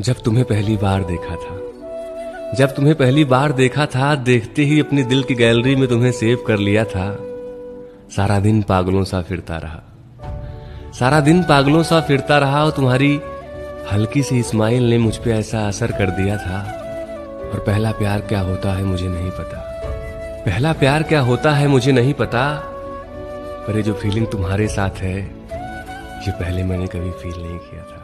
जब तुम्हें पहली बार देखा था। जब तुम्हें पहली बार देखा था, देखते ही अपने दिल की गैलरी में तुम्हें सेव कर लिया था। सारा दिन पागलों सा फिरता रहा। सारा दिन पागलों सा फिरता रहा और तुम्हारी हल्की सी स्माइल ने मुझ पे ऐसा असर कर दिया था। और पहला प्यार क्या होता है मुझे नहीं पता। पहला प्यार क्या होता है मुझे नहीं पता। पर ये जो फीलिंग तुम्हारे साथ है, ये पहले मैंने कभी फील नहीं किया था।